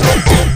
Let's go.